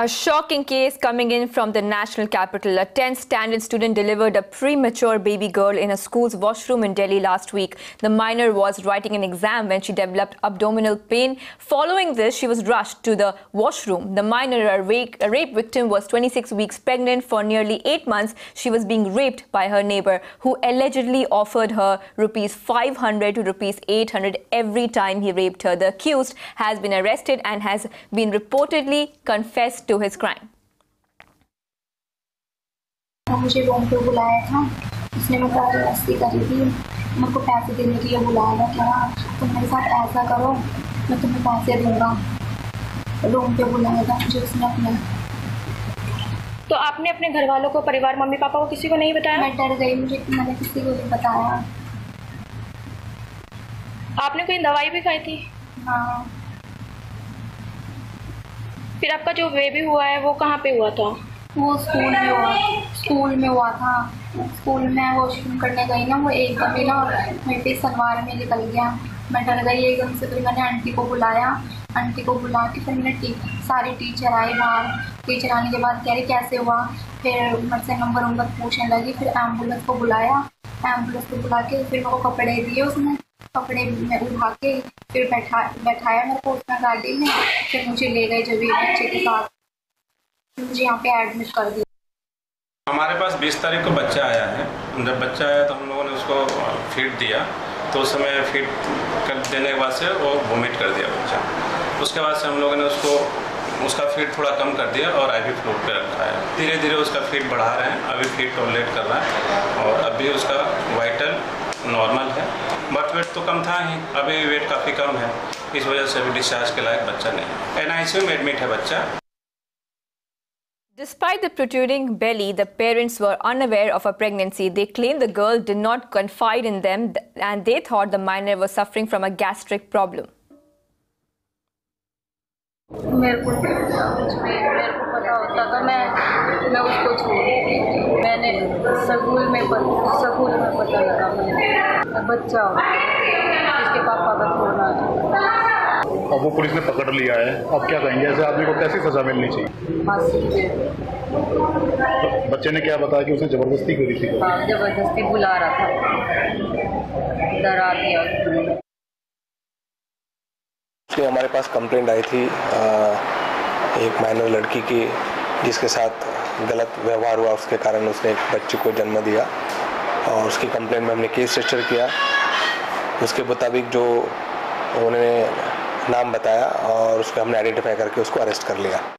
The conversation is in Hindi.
A shocking case coming in from the national capital. A 10th standard student delivered a premature baby girl in a school's washroom in Delhi last week. The minor was writing an exam when she developed abdominal pain. Following this, she was rushed to the washroom. The minor, a rape, a rape victim, was 26 weeks pregnant. For nearly eight months, she was being raped by her neighbor, who allegedly offered her rupees 500 to rupees 800 every time he raped her. The accused has been arrested and has been reportedly confessed to his crime. मुझे रूम पे बुलाया था। उसने मेरे साथ मस्ती करी थी। मेरे को पैसे देने के लिए बुलाया था क्या तुम मेरे साथ ऐसा करो मैं तुम्हें पैसे दूँगा। रूम पे बुलाया था मुझे उसने अपने तो आपने अपने घर वालों को परिवार मम्मी पापा को किसी को नहीं बताया? मैं डर गई मुझे मैंने किसी को नहीं बताया। आपने कोई दवाई भी खाई थी? हाँ। फिर आपका जो बेबी हुआ है, वो कहाँ पे हुआ था? वो स्कूल में हुआ स्कूल में हुआ था। स्कूल में वॉशरूम करने गई ना, वो एकदम ही ना मेरे सलवार में निकल गया। मैं डर गई एकदम से, फिर मैंने आंटी को बुलाया। आंटी को बुला के फिर मैंने टी सारे टीचर आए बाहर। टीचर आने के बाद कह रही, कैसे हुआ? फिर मेरे से नंबर वंबर पूछने लगी, फिर एंबुलेंस को बुलाया। एंबुलेंस को बुला के फिर मेरे को कपड़े दिए उसने। कपड़े में उठा के फिर बैठा, बैठाया मेरे को उसमें गाड़ी में, फिर मुझे ले गए जब बच्चे के साथ। मुझे यहाँ पे एडमिट कर दिया। हमारे पास 20 तारीख को बच्चा आया है। जब बच्चा आया तो हम लोगों ने उसको फ़ीड दिया। तो उस समय फ़ीड कर देने के बाद से वो वोमिट कर दिया बच्चा। उसके बाद से हम लोगों ने उसको, उसका फ़ीड थोड़ा कम कर दिया और आई वी फ्लूट पे रखा है। धीरे धीरे उसका फ़ीड बढ़ा रहे हैं। अभी फ़ीड टॉयलेट कर रहा है और अभी उसका वाइटल नॉर्मल है। बट वेट तो कम था ही अभी वेट काफ़ी कम है इस वजह से अभी डिस्चार्ज के लायक बच्चा नहीं एन में एडमिट है बच्चा Despite the protruding belly, the parents were unaware of a pregnancy. They claimed the girl did not confide in them and they thought the minor was suffering from a gastric problem. मेरे को कुछ भी मेरे को पता होता था मैं मैं उसको छोड़ मैंने स्कूल में स्कूल में पता लगा मैंने बच्चा हो इसके पापा का फ़ोन आ गया अब वो पुलिस ने पकड़ लिया है। अब क्या कहेंगे? ऐसे आदमी को कैसी सजा मिलनी चाहिए? फांसी तो बच्चे ने क्या बताया कि उसने ज़बरदस्ती करी थी? हाँ ज़बरदस्ती बुला रहा था। डरा दिया उसने। इसलिए हमारे पास कंप्लेंट आई थी आ, एक माइनर लड़की की जिसके साथ गलत व्यवहार हुआ उसके कारण उसने एक बच्चे को जन्म दिया। और उसकी कंप्लेंट में हमने केस रजिस्टर किया। उसके मुताबिक जो उन्होंने नाम बताया और उसको हमने आइडेंटिफाई करके उसको अरेस्ट कर लिया।